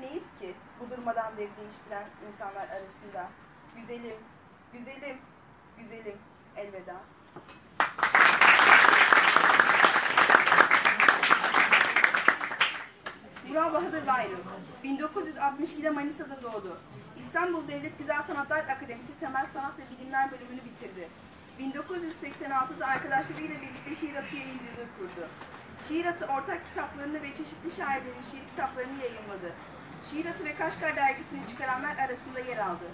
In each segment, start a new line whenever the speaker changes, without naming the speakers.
neyiz ki bu durmadan devri değiştiren insanlar arasında? Güzelim, güzelim, güzelim, elveda. Murat Bahadır Bayrı, 1962'de Manisa'da doğdu. İstanbul Devlet Güzel Sanatlar Akademisi Temel Sanat ve Bilimler bölümünü bitirdi. 1986'da arkadaşlarıyla birlikte şiir atı yayıncılığı kurdu. Şiir atı ortak kitaplarını ve çeşitli şairlerin şiir kitaplarını yayınladı. Şiir atı ve Kaşgar dergisini çıkaranlar arasında yer aldı.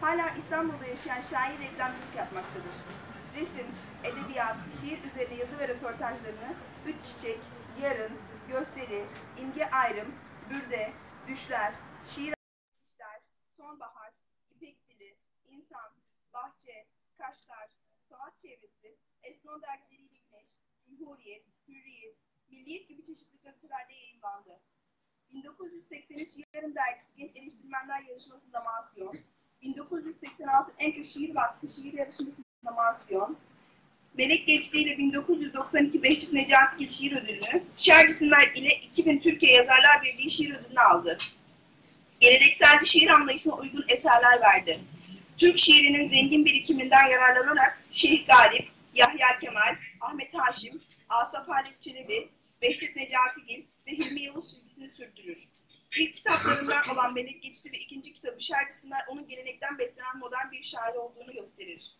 Hala İstanbul'da yaşayan şair reklamcılık yapmaktadır. Resim, edebiyat, şiir üzerine yazı ve röportajlarını Üç Çiçek, Yarın, Gösteri, İmge Ayrım, Bürde, Düşler, Şiir İşler, Sonbahar, İpek Dili, İnsan, Bahçe, Kaşgar, Sanat Çevresi, Esnon dergileriyle Güneş, Cumhuriyet, Hürriyet, Milliyet gibi çeşitli gazetelerde yayınlandı. 1983 Yarım Dergisi Genç Eleştirmenler Yarışması'nda mansiyon, 1986 Enka Şiir Vakfı Şiir Yarışması'nda mansiyon, Melek Geçti ile 1992 Behçet Necati Şiir Ödülünü, Şercisinler ile 2000 Türkiye Yazarlar Birliği Şiir Ödülünü aldı. Gelenekselci şiir anlayışına uygun eserler verdi. Türk şiirinin zengin birikiminden yararlanarak Şeyh Galip, Yahya Kemal, Ahmet Haşim, Asaf Halit Çelebi, Behçet Necati ve Hilmi Yavuz çizgisini sürdürür. İlk kitaplarından olan Melek Geçti ve ikinci kitabı Şercisinler onun gelenekten beslenen modern bir şair olduğunu gösterir.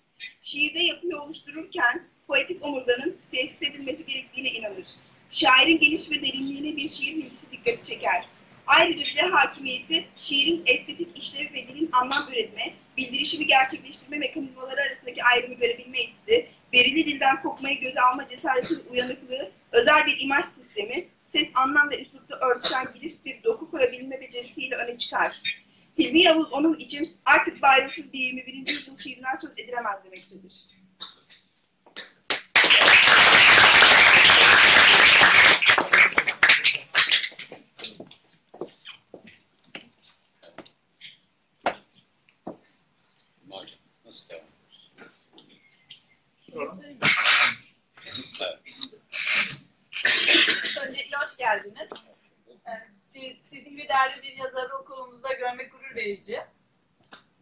Şiirde yapıyı oluştururken poetik omurganın tesis edilmesi gerektiğine inanır. Şairin geniş ve derinliğine bir şiir bilgisi dikkati çeker. Ayrıca dile hakimiyeti, şiirin estetik işlevi ve dilin anlam üretme, bildirişimi gerçekleştirme mekanizmaları arasındaki ayrımı görebilme yetisi, verili dilden kopmayı göze alma cesareti ve uyanıklığı, özel bir imaj sistemi, ses, anlam ve üslupta örtüşen girift bir doku kurabilme becerisiyle öne çıkar. Hilmi Yavuz onun için artık bayramsız bir 21. yüzyıl şiirinden söz edilemez demektedir.
Nasıl devam
Öncelikle hoş geldiniz. Siz, sizin gibi değerli bir yazarı okulumuzda görmek gurur verici.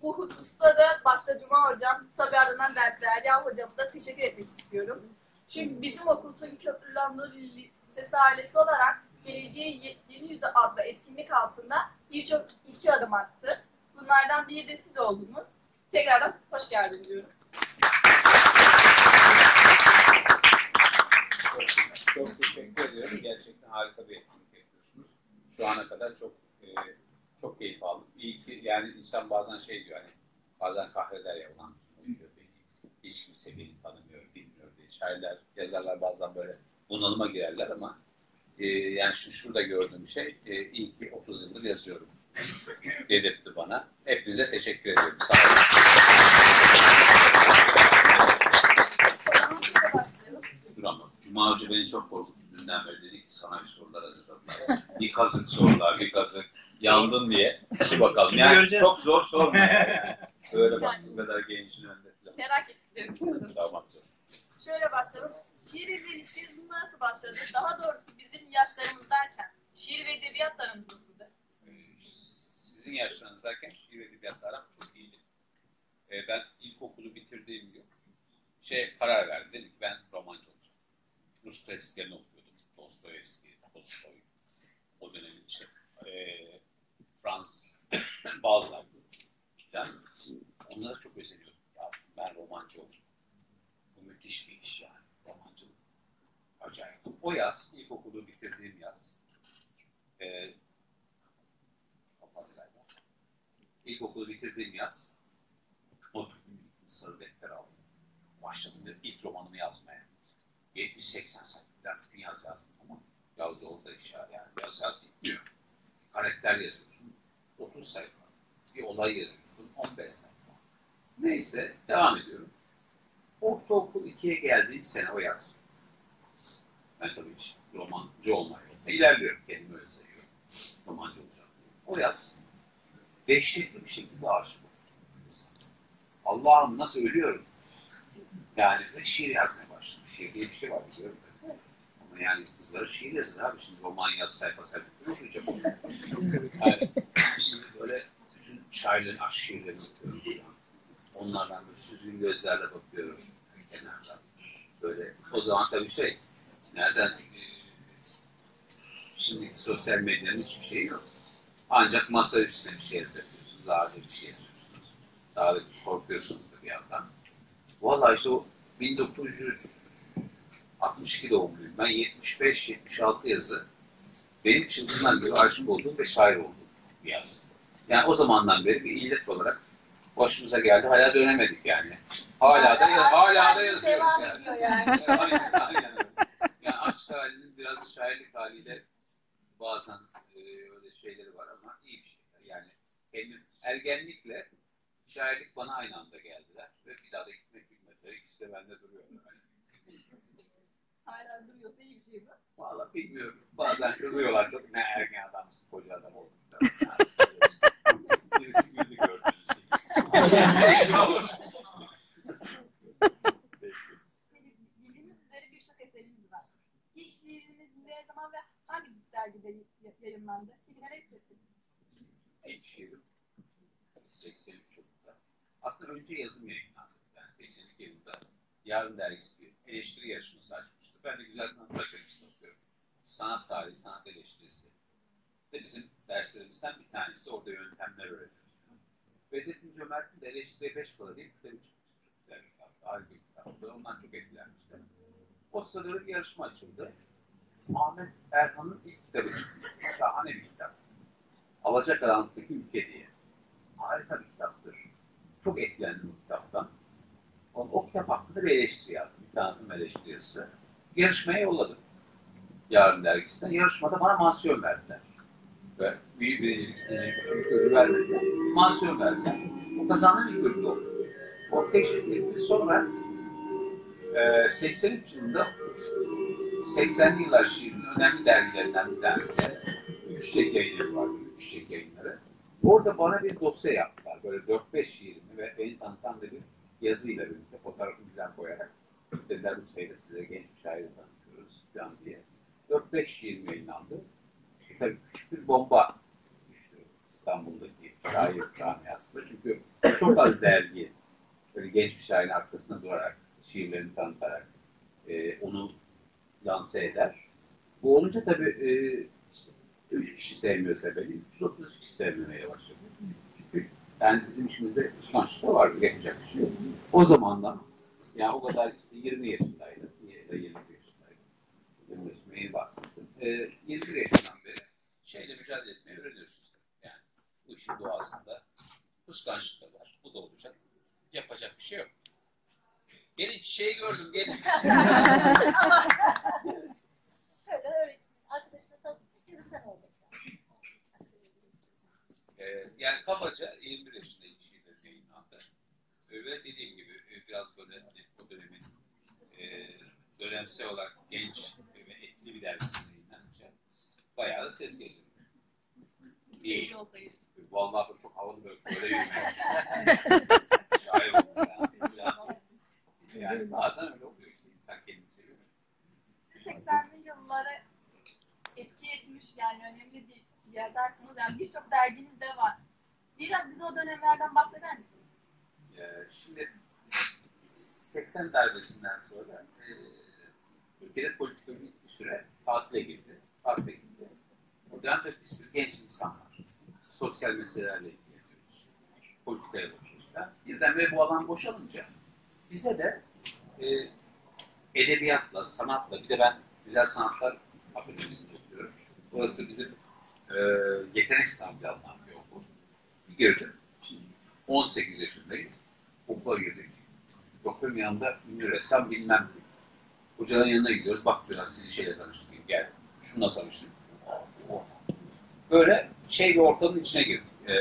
Bu hususta da başta Cuma Hocam, tabi Dert Derya Hocam'a da teşekkür etmek istiyorum. Çünkü bizim okul Tabii Köprülü Nur Lisesi ailesi olarak Geleceği Yeni Yüzü adlı etkinlik altında birçok iki adım attı. Bunlardan biri de siz oldunuz. Tekrardan hoş geldin diyorum.
Çok, teşekkür ediyorum. Gerçekten harika bir etkinlik yapıyorsunuz. Şu ana kadar çok e, çok keyif aldım. İyi ki yani insan bazen şey diyor hani bazen kahreder ya ulan diyor beni hiç kimse beni tanımıyor, bilmiyor diye. Şairler, yazarlar bazen böyle bunalıma girerler ama e, yani şu şurada gördüğüm şey e, iyi ki 30 yıldır yazıyorum. Dedirtti bana. Hepinize teşekkür ediyorum. Sağ olun.
O
Cuma Hoca beni çok korkuttu. Dünden beri dedi ki sana bir sorular hazırladılar. bir kazık sorular, bir kazık. Yandın diye. Şimdi bakalım.
Şimdi
Yani
göreceğiz.
çok zor. Yani. Böyle bak bu kadar gencin önünde falan.
Merak ettiklerimi sorun.
Tamam.
Şöyle başlayalım. Şiir ile ilişkiniz bu nasıl başladı? Daha doğrusu bizim yaşlarımızdayken şiir ve edebiyat aranız nasıldı?
Ee, Sizin yaşlarınızdayken şiir ve edebiyatla aram çok iyiydi. Ee, ben ilkokulu bitirdiğim gün şey karar verdim. Dedim ki ben romancı. Rus klasiklerini okuyordum. Dostoyevski, Tolstoy. O dönemin işte e, Franz Balzac. Yani onlara çok özeniyordum. Ya ben romancı oldum. Bu müthiş bir iş yani. Romancılık. Acayip. O yaz, ilkokulu bitirdiğim yaz. E. İlkokulu bitirdiğim yaz not sarı defter aldım. Başladım ilk romanımı yazmaya. 70-80 sayfalar yaz yazdım ama ya zor da iş ya. Yani yaz yaz bitmiyor. Bir karakter yazıyorsun 30 sayfa. Bir olay yazıyorsun 15 sayfa. Neyse devam ediyorum. Ortaokul 2'ye geldiğim sene o yaz. Ben tabii hiç romancı olmaya yolunda ilerliyorum. Kendimi öyle sayıyorum. Romancı olacağım. O yaz dehşetli bir şekilde aşık oldum. Allah'ım nasıl ölüyorum. Yani şiir yazmaya başladım. Şiir diye bir şey var biliyorum. Ama yani kızları şiir yazar abi. Şimdi roman yaz sayfa sayfa okuyacak. Yani şimdi böyle bütün şairlerin aşk şiirlerini okuyorum. Onlardan böyle süzgün gözlerle bakıyorum. Kenardan. Böyle o zaman tabii şey nereden e, şimdi sosyal medyanın hiçbir şeyi yok. Ancak masa üstüne bir şey yazabiliyorsunuz. Daha da bir şey yazıyorsunuz. Daha da korkuyorsunuz da bir yandan. Vallahi işte o 1962 doğumluyum. Ben 75-76 yazı benim çılgınlar gibi aşık olduğum ve şair olduğum bir yaz. Yani o zamandan beri bir illet olarak başımıza geldi. Hala dönemedik yani. Hala da, hala da yazıyoruz yani.
yani.
aynen. Yani aşk halinin biraz şairlik haliyle bazen e, öyle şeyleri var ama iyi bir şeyler. Yani henüz ergenlikle şairlik bana aynı anda geldiler. Ve bir daha da. İkisi de bende duruyor.
Hala duruyorsa iyi bir şey bu.
Valla bilmiyorum. Bazen kızıyorlar çok ne ergen adamsın, koca adam olmuşlar. Birisi güldü gördüğünüz şey.
Bildiğiniz üzere birçok eseriniz var. İlk şiiriniz ne zaman ve hangi dergide y- yayınlandı? Peki nereye hissettiniz?
İlk şiirim 83 yılında. Aslında önce yazım yayınlandı. Ben 82 yılında Yarın Dergisi bir eleştiri yarışması açmıştı. Ben de Güzel Sanatlar Akademisi'nde okuyorum. Sanat tarihi, sanat eleştirisi. Ve bizim derslerimizden bir tanesi. Orada yöntemler öğreniyoruz. Bedrettin Cömert'in de eleştiriye 5 kala diye bir kitabı çıkmıştı. Çok güzel bir kitap. Harika bir kitap. Ondan çok etkilenmiştim. O sırada bir yarışma açıldı. Ahmet Erhan'ın ilk kitabı çıkmıştı. Şahane bir kitap. Alacakaranlık'taki ülke diye. Harika bir kitaptır. Çok etkilendim o kitaptan. O, kitap hakkında bir eleştiri yazdım. Bir tanıtım eleştirisi. Yarışmaya yolladım. Yarın dergisinden. Yarışmada bana mansiyon verdiler. Ve büyük birincilik, ikincilik, üçüncülük ödül vermediler. Mansiyon verdiler. O kazandığım ilk ödül oldu. O teşvik etti. Sonra e, 83 yılında 80'li yıllar şiirinin önemli dergilerinden bir tanesi. Çiçek yayınları vardı. Çiçek yayınları. Orada bana bir dosya yaptılar. Böyle 4-5 şiirimi ve beni tanıtan da bir yazıyla birlikte fotoğrafını falan koyarak dediler sayıda size genç bir şairi tanıtıyoruz falan diye. 4-5 şiirim yayınlandı. E, tabii küçük bir bomba düştü İstanbul'daki şair camiasında. Çünkü çok az dergi böyle genç bir şairin arkasında durarak, şiirlerini tanıtarak e, onu lanse eder. Bu olunca tabii e, işte, üç kişi sevmiyorsa beni, 330 kişi sevmemeye başladı. Yani bizim işimizde kıskançlık da vardı, yapacak bir şey yok. O zamandan, yani o kadar işte 20 yaşındaydım, ya da 21 yaşındaydım. 20 yaşıma yeni basmıştım. E, 21 yaşından beri şeyle mücadele etmeyi öğreniyorsunuz. Yani bu işin doğasında kıskançlık da var, bu da olacak. Yapacak bir şey yok. Gelin çiçeği gördüm, gelin.
Şöyle öğretin. Arkadaşına tanıtın. Bizi sen oldu.
Ee, yani kabaca 21 yaşında ilk şiirlerim yayınlandı. Ee, ve dediğim gibi e, biraz böyle hani o dönemin e, dönemsel olarak genç ve etkili bir dergisinde yayınlanınca bayağı da ses geliyor.
Olsaydı.
Vallahi böyle çok havalı böyle böyle yürümeye Şair oldum yani. Yani bazen öyle oluyor işte insan kendini seviyor.
Siz 80'li yıllara etki etmiş yani önemli bir yazarsınız. Yani birçok derginiz de var. Biraz bize o dönemlerden bahseder misiniz?
Ee, şimdi 80 darbesinden sonra e, ülkede politika bir süre tatile girdi. Tatile gitti. O dönemde bir sürü genç insan var. Sosyal meselelerle ilgileniyoruz. Politikaya bakıyoruz da. Birdenbire bu alan boşalınca bize de e, edebiyatla, sanatla, bir de ben Güzel Sanatlar Akademisi'nde okuyorum. Burası bizim e, yetenek sınavı alınan bir okul. Bir girdim. 18 yaşındayım. Okula girdik. Bakıyorum yanında ünlü ressam bilmem kim. Hocanın yanına gidiyoruz. Bak diyorlar seni şeyle tanıştırayım. Gel. Şununla tanıştım. Böyle şey bir ortamın içine girdik. Ee,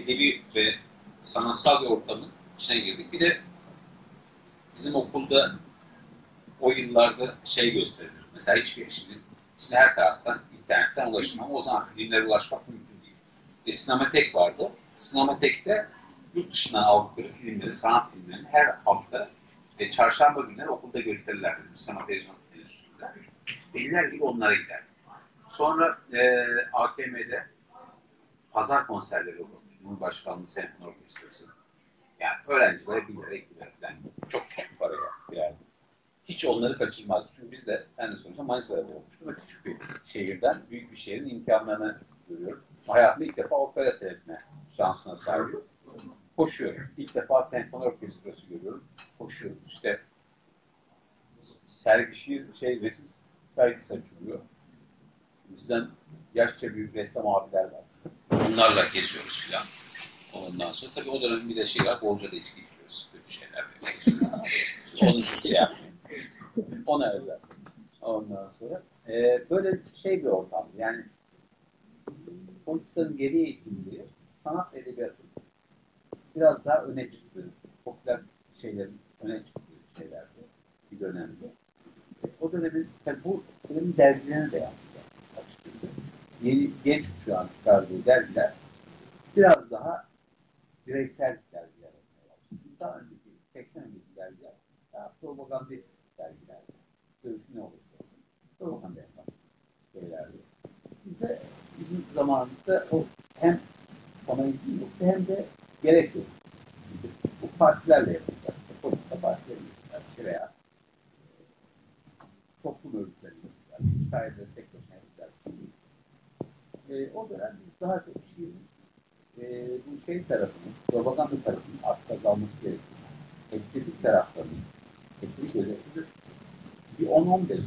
edebi ve sanatsal bir ortamın içine girdik. Bir de bizim okulda o yıllarda şey gösterilir. Mesela hiçbir şimdi, şimdi her taraftan internetten ulaşım ama o zaman filmlere ulaşmak mümkün değil. E, sinematek vardı. Sinematek'te yurt dışından aldıkları filmleri, sanat filmlerini her hafta ve çarşamba günleri okulda gösterirlerdi. Sinema televizyon enstitüsünde. deliler gibi onlara gider. Sonra e, AKM'de pazar konserleri olur. Cumhurbaşkanlığı Senfoni Orkestrası. Yani öğrencilere iki lira falan. Çok küçük paraya yani. Hiç onları kaçırmaz. Çünkü biz de ben de sonuçta Manisa'da olmuştum ve küçük bir şehirden büyük bir şehrin imkanlarını görüyorum. Hayatımda ilk defa opera seyretme şansına sahibim. Koşuyorum. İlk defa senfoni orkestrası görüyorum. Koşuyoruz. İşte sergi şiir, şey, resim sergisi açılıyor. Bizden yaşça büyük ressam abiler var. Onlarla geziyoruz filan. Ondan sonra tabii o dönem bir de şey var, bolca da içki içiyoruz. Kötü şeyler. Onu şey yapmayın. Ona özel. Ondan sonra e, böyle şey bir ortam. Yani politikanın geri eğitimleri sanat edebiyatı biraz daha öne çıktı. Popüler şeylerin öne çıktığı şeylerdi bir dönemde. E, o dönemin, tabii bu dönemin dergilerine de yansıyor açıkçası. Yeni genç kuşağın çıkardığı dergiler biraz daha bireysel dergiler olmaya. Daha önceki 80 öncesi dergiler daha propagandist dergiler. Görüşü ne olursa olsun. Propaganda yapan şeylerdi. Bizde bizim zamanımızda o hem ilgi yoktu hem de gerek yok. Bu partilerle yapılacak. Politika partileri yapacak. Veya toplum örgütleri yapacak. Şairleri tek başına yapacak. E, o dönem biz daha çok şiirin e, bu şey tarafının, propaganda tarafının artta kalması gerekiyor. Estetik taraflarının, özellikle bir 10-15 yıl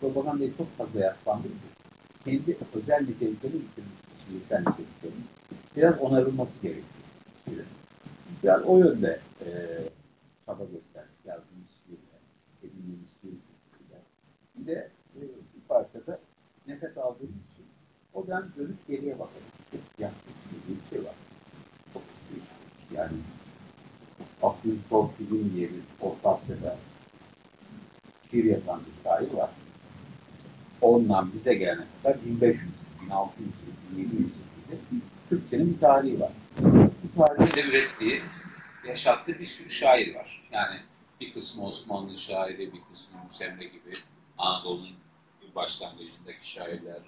propagandayı çok fazla yaplandığı için kendi özel niteliklerini bitirmiş, şiirsel niteliklerini biraz onarılması gerekiyor. Biraz o yönde e, çaba gösterdik yazdığımız şiirle, edindiğimiz şiirle. Bir de e, bir parçada nefes aldığımız için o dönem dönüp geriye bakalım. Yaptık bir şey var. Çok şey. Yani Abdül Sorfi'nin diye bir Orta Asya'da şiir yapan bir şair var. Ondan bize gelene kadar 1500, 1600, 1700 yılında Türkçenin bir tarihi var. Bu tarihte de ürettiği, yaşattığı bir sürü şair var. Yani bir kısmı Osmanlı şairi, bir kısmı Müsemre gibi Anadolu'nun başlangıcındaki şairler.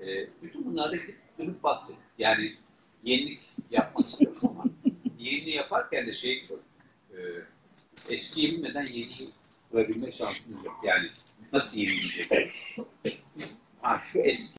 Ee, bütün bunlarda dönüp baktık. Yani yenilik yapmak istiyoruz ama yeniliği yaparken de şey çok e, eskiyi bilmeden yeniyi kurabilme şansımız yok. Yani nasıl yenileyecek? Ha şu eski